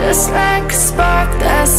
Just like a spark that's